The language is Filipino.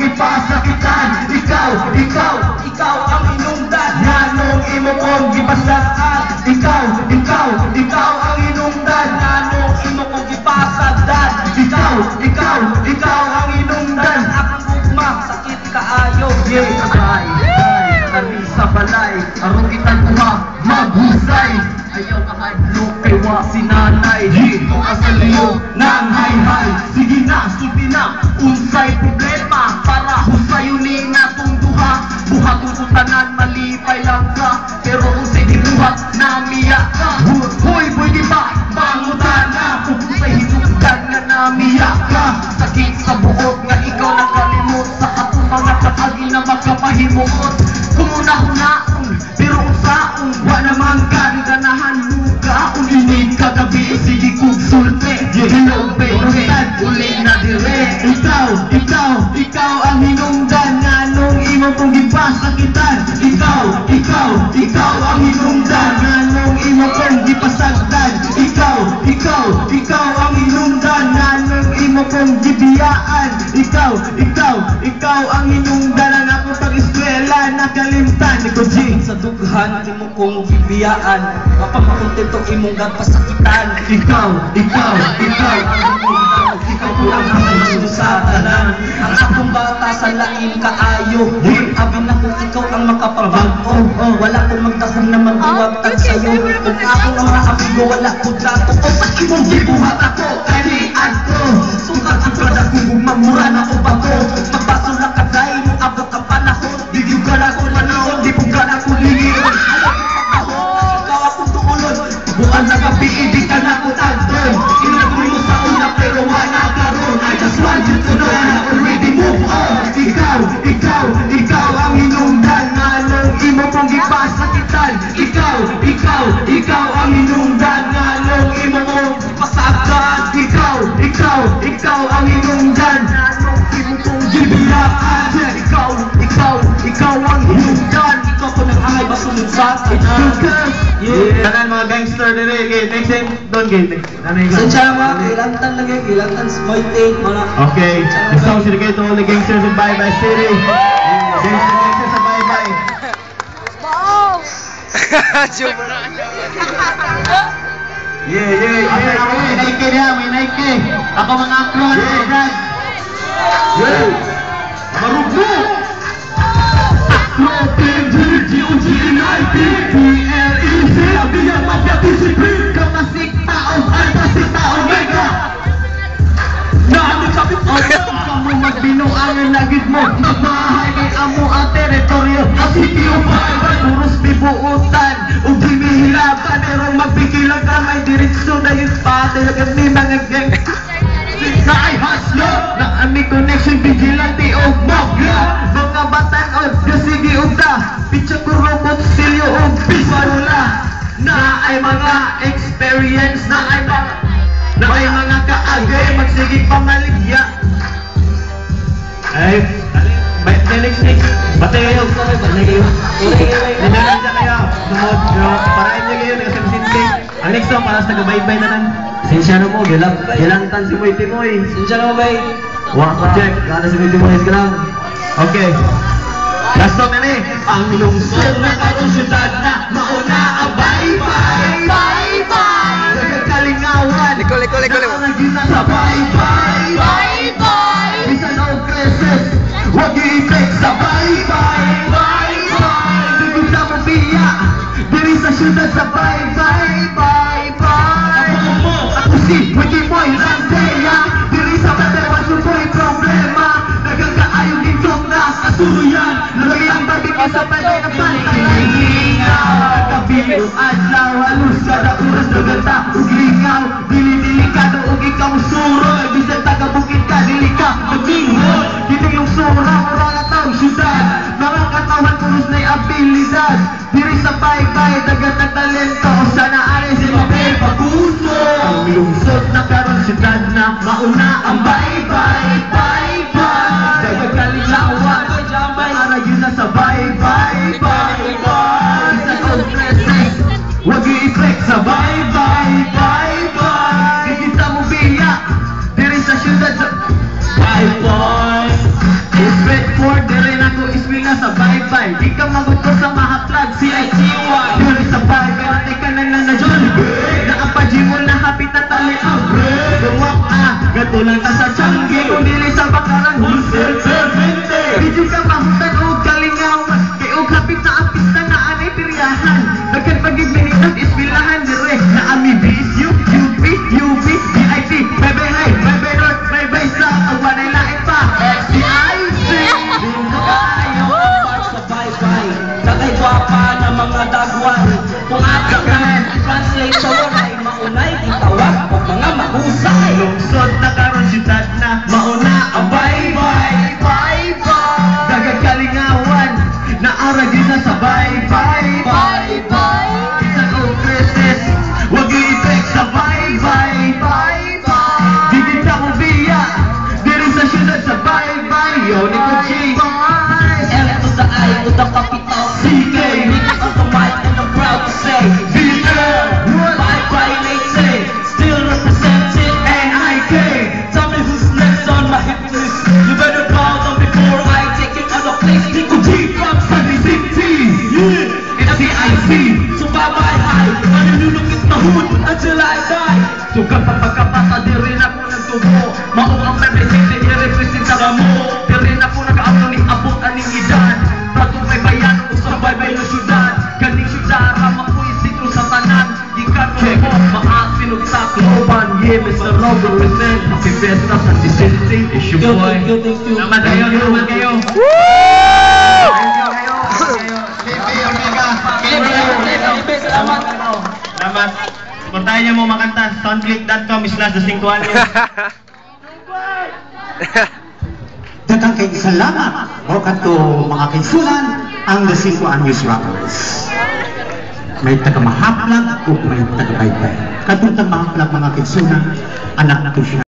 gipasakitan Ikaw, ikaw, ikaw ang inungdan Nganong imo kong gipasaan Ikaw, ikaw, ikaw ang inungdan Nganong imo kong gipasagdan Ikaw, ikaw, ikaw ang inungdan Akong gugma, sakit kaayo. Yeah, ay, ay, kami sa balay. Aron kitang kuha, maghusay. Ayaw ka hadlo kay wa si nanay. Dito ka sa liyo ng hay-hay Sige na, sulti na, unsay problema tanan, malipay lang ka. Pero unsay gibuhat, namiya ka Hoy, di ba? Bangutan na. Kung unsay hinungdan nga namiya ka Sakit sa buhok nga ikaw nakalimot Sa atong mga katagi na magkapahimuot Kumuna-hunaon, pero usaon Wa naman ka, ganahan mo ka Kung inig kagabi, sige kong sulti Hello, baby, uli na dire. Ikaw, ikaw, ikaw ang hinungdan Nga nung imo kong gipasakitan Ikaw, ikaw, ikaw ang hinungdan Nga nung imo kong gipasagdan. Ikaw, ikaw, ikaw ang hinungdan Nga nung imo kong gibiyaan. Ikaw, ikaw, ikaw ang hinungdan Ang ako pag-eskwela nakalimtan Ikaw, G Sa dughan, imo kong gibiyaan. Mapamakontento imong gagpasakitan. Ikaw, ikaw, ikaw. Ikaw po ang nakaisip sa tanan Ang akong bata sa lain kaayo. Abin na kung ikaw ang makapabago Wala kong magdahon na magbuwagtag sa'yo. Kung ako ang mga amigo, wala ko dato O ba't imong gibuhat ako, kanian ko. Sukat ang prada kung gumamura na ko bago. Magbaso lang kaday, mo abot ang panahon Di yung gana ko gibiyaan Ikaw, ikaw, ikaw ang hinungdan Ikaw ko nang angay basunod sa akin Yeah. Tanan mga gangster dire kay next time don kay nanay ka. Sensya mga kailantan lagi, kailantan smoite, mga Okay. Gusto ko sila kayo tungkol gangster sa Bye Bye City. Gangster gangster sa Bye Bye. Yeah, yeah, yeah. Ako may Nike niya, may Nike. Ako mga yeah. brand. Yeah. Magbinuangan lagid mo Magbahay kay amo ang teritoryo city of Baybay Puros bibuutan Ug ginihilaban Pero magbikilang ka may direksyon Na yung pati Lagyan ni mga gang Na ay haslo Na ami connection Vigilante o mogla Mga batang o Gasigi o ta Pitsa ko robot Silyo o Bisarula Na ay mga experience Na ay mga na may mga kaagay magsigig pamaligya ay may next next batay kayo batay kayo Nananan siya kayo Sumod pero parahin niya kayo nagasimsimpi ang next song para sa taga-baybay na nan Sinsya na mo gilang gilantan si Moy Timoy. Sensya na ba? Wa ko check. Kada si Moy Timoy isgram Okay. Last song na ni Ang lungsod na karong syudad na mauna ang baybay. Baybay Nagkalingawan Likol, likol, likol. Nakakagina sa baybay. Baybay. Bisan o kreses Huwag i-effect sa baybay. Baybay. Dugod na mo biya Diri sa syudad sa Baybay Mura na tao Syudad Mga katawan Pulos na'y abilidad. Diri sa baybay Dagat na talento Sana ari si Mabel Paguso Ang lungsod na karon syudad na Mauna ang baybay Baybay. Dagat kalilawan Para yun na sa baybay Baybay. Sa kongreses Huwag i-effect sa baybay Baybay. Kikita mo biya Diri sa syudad bye-bye Di ka maguto sa mahaplag C-I-T-Y Dili sa bye Pero teka na lang na John Nakapaji mo na hapit na tali ang Gawak ah Gato lang ta sa Changi Kung dili sa bakaran Wholesale Na aragi na sa Bye-bye Sugat pa pagkabata, di rin ako nagtubo Mao ang represente, i-representa mo Di rin ako nag-auto ni abot aning edad Prato may bayan, usang baybay ng syudad Ganing syudad, ramang ko isitro sa tanan Ikan mo mo, maasinod sa kloban Yeah, Mr. Robo Resent Happy Vicente It's your boy Naman kayo, naman kayo Thank Puntahan niyo mo makanta. Soundclick.com slash the 5 años. Daghang kay salamat o kanto mga kaisulan ang The 5 Anyos Rappers. May taga mahaplag o may taga baybay. Katong taga mahaplag mga kaisulan, anak ko siya.